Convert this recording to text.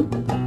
Música